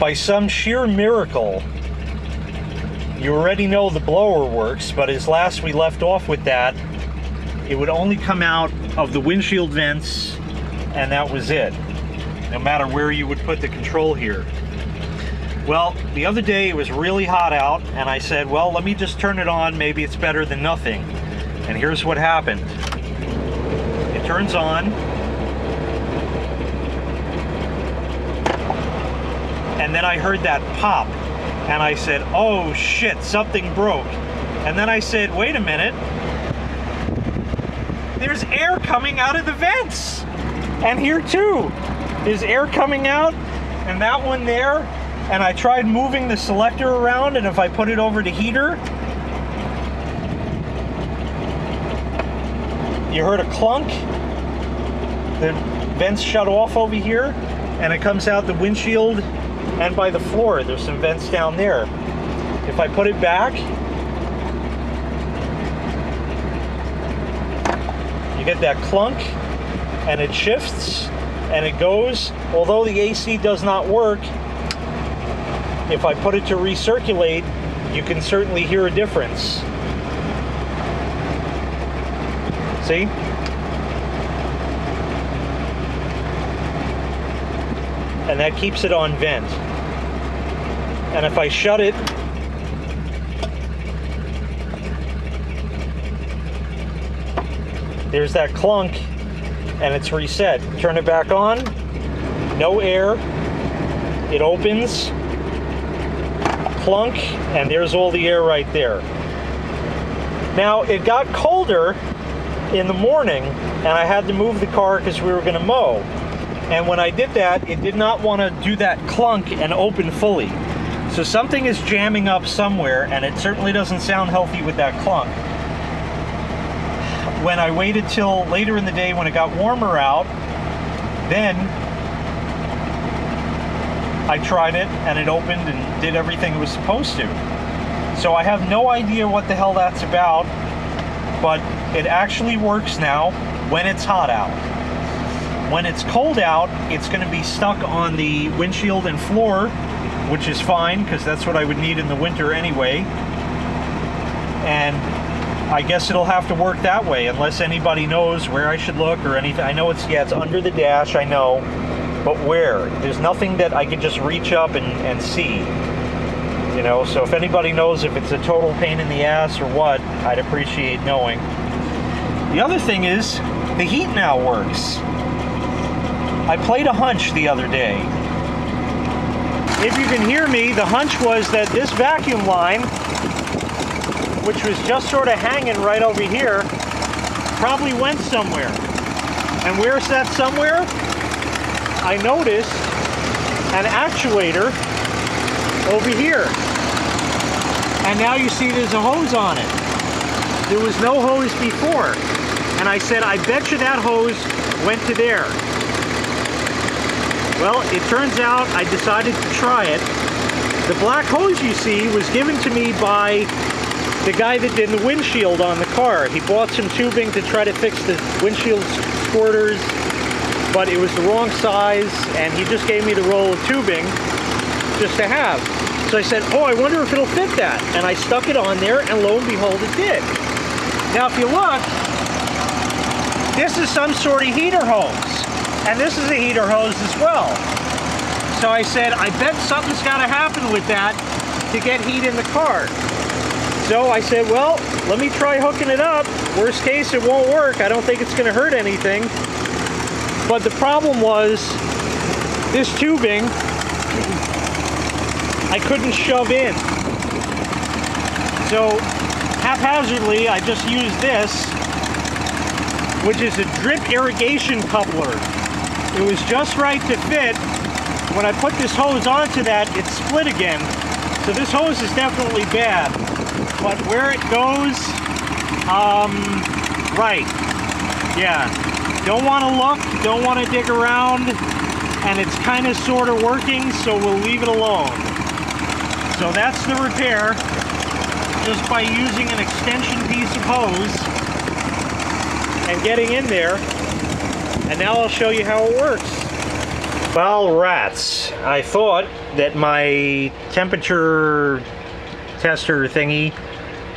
by some sheer miracle, you already know the blower works, but as last we left off with that, it would only come out of the windshield vents and that was it. No matter where you would put the control here. Well, the other day it was really hot out and I said, well, let me just turn it on. Maybe it's better than nothing. And here's what happened. It turns on. And then I heard that pop and I said, oh shit, something broke. And then I said, wait a minute. There's air coming out of the vents. And here too. There's air coming out and that one there and I tried moving the selector around and if I put it over to heater you heard a clunk the vents shut off over here and it comes out the windshield and by the floor there's some vents down there if I put it back you get that clunk and it shifts and it goes although the AC does not work if I put it to recirculate, you can certainly hear a difference. See? And that keeps it on vent. And if I shut it, there's that clunk and it's reset. Turn it back on, no air, it opens, clunk, and there's all the air right there. Now, it got colder in the morning, and I had to move the car because we were going to mow. And when I did that, it did not want to do that clunk and open fully. So something is jamming up somewhere, and it certainly doesn't sound healthy with that clunk. When I waited till later in the day when it got warmer out, then I tried it and it opened and did everything it was supposed to. So I have no idea what the hell that's about, but it actually works now when it's hot out. When it's cold out, it's going to be stuck on the windshield and floor, which is fine because that's what I would need in the winter anyway. And I guess it'll have to work that way unless anybody knows where I should look or anything. I know it's, yeah, it's under the dash, I know but where? There's nothing that I could just reach up and, and see. You know, so if anybody knows if it's a total pain in the ass or what, I'd appreciate knowing. The other thing is, the heat now works. I played a hunch the other day. If you can hear me, the hunch was that this vacuum line, which was just sort of hanging right over here, probably went somewhere. And where's that somewhere? I noticed an actuator over here. And now you see there's a hose on it. There was no hose before. And I said, I bet you that hose went to there. Well, it turns out I decided to try it. The black hose you see was given to me by the guy that did the windshield on the car. He bought some tubing to try to fix the windshield squirters but it was the wrong size and he just gave me the roll of tubing just to have. So I said, oh, I wonder if it'll fit that. And I stuck it on there and lo and behold, it did. Now, if you look, this is some sort of heater hose. And this is a heater hose as well. So I said, I bet something's got to happen with that to get heat in the car. So I said, well, let me try hooking it up. Worst case, it won't work. I don't think it's going to hurt anything. But the problem was this tubing I couldn't shove in. So haphazardly I just used this which is a drip irrigation coupler. It was just right to fit. When I put this hose onto that, it split again. So this hose is definitely bad. But where it goes, um, right, yeah, don't want to look, don't want to dig around, and it's kind of sort of working, so we'll leave it alone. So that's the repair, just by using an extension piece of hose and getting in there. And now I'll show you how it works. Well, rats. I thought that my temperature tester thingy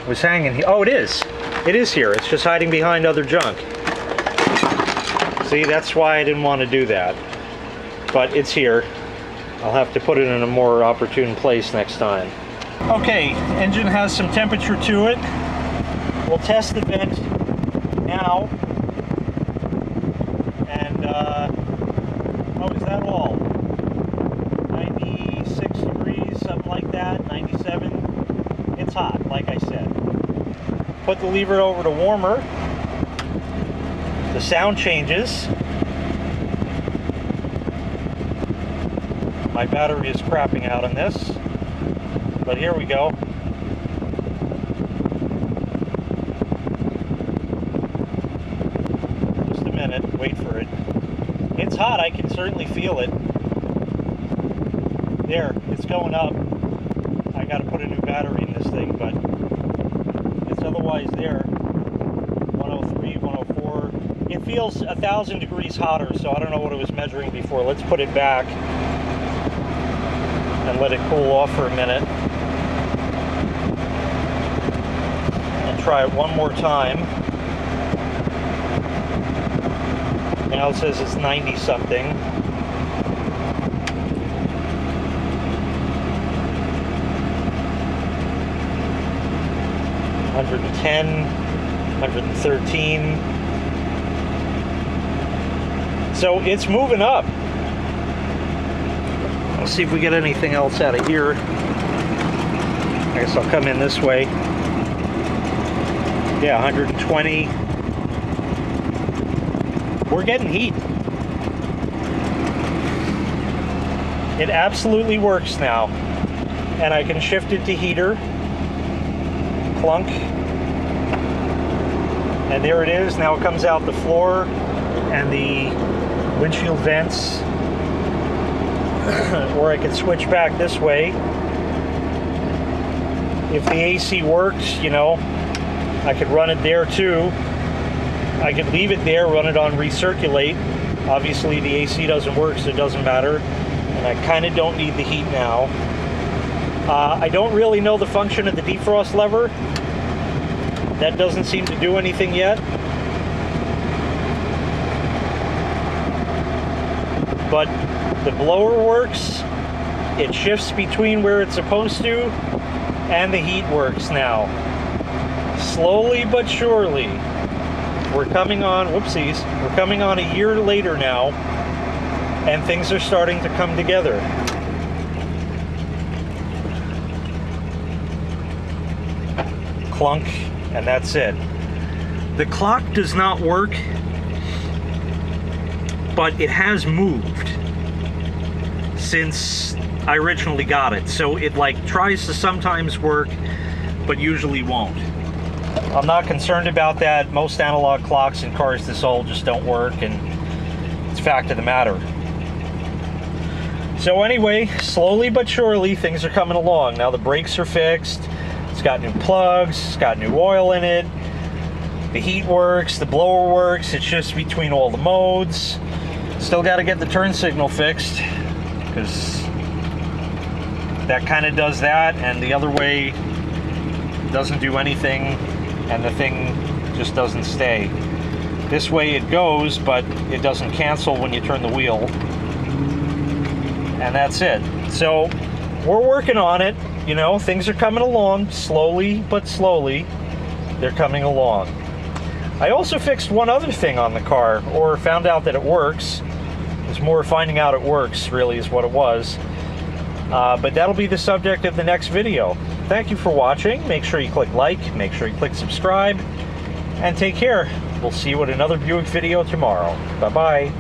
was hanging here. Oh, it is. It is here. It's just hiding behind other junk. See, that's why I didn't want to do that. But it's here. I'll have to put it in a more opportune place next time. Okay, engine has some temperature to it. We'll test the vent now. And, uh, oh, is that all? 96 degrees, something like that, 97. It's hot, like I said. Put the lever over to warmer. The sound changes. My battery is crapping out on this. But here we go. Just a minute, wait for it. It's hot, I can certainly feel it. There, it's going up. I gotta put a new battery in this thing, but it's otherwise there. 103, 104. It feels a thousand degrees hotter, so I don't know what it was measuring before. Let's put it back and let it cool off for a minute. And try it one more time. Now it says it's 90 something. Hundred and ten, hundred and thirteen. So it's moving up. Let's see if we get anything else out of here. I guess I'll come in this way. Yeah, 120. We're getting heat. It absolutely works now. And I can shift it to heater. Clunk. And there it is. Now it comes out the floor and the windshield vents or I could switch back this way. If the AC works, you know, I could run it there too. I could leave it there, run it on recirculate. Obviously the AC doesn't work, so it doesn't matter. And I kind of don't need the heat now. Uh, I don't really know the function of the defrost lever. That doesn't seem to do anything yet. But the blower works. It shifts between where it's supposed to, and the heat works now. Slowly but surely, we're coming on, whoopsies, we're coming on a year later now, and things are starting to come together. Clunk, and that's it. The clock does not work, but it has moved since I originally got it. So it like tries to sometimes work, but usually won't. I'm not concerned about that. Most analog clocks in cars this old just don't work and it's fact of the matter. So anyway, slowly but surely things are coming along. Now the brakes are fixed. It's got new plugs, it's got new oil in it. The heat works, the blower works. It's just between all the modes. Still got to get the turn signal fixed because that kind of does that and the other way doesn't do anything and the thing just doesn't stay. This way it goes, but it doesn't cancel when you turn the wheel. And that's it. So we're working on it. You know, things are coming along slowly, but slowly. They're coming along. I also fixed one other thing on the car, or found out that it works. It's more finding out it works, really, is what it was. Uh, but that'll be the subject of the next video. Thank you for watching. Make sure you click like, make sure you click subscribe, and take care. We'll see you at another Buick video tomorrow. Bye-bye.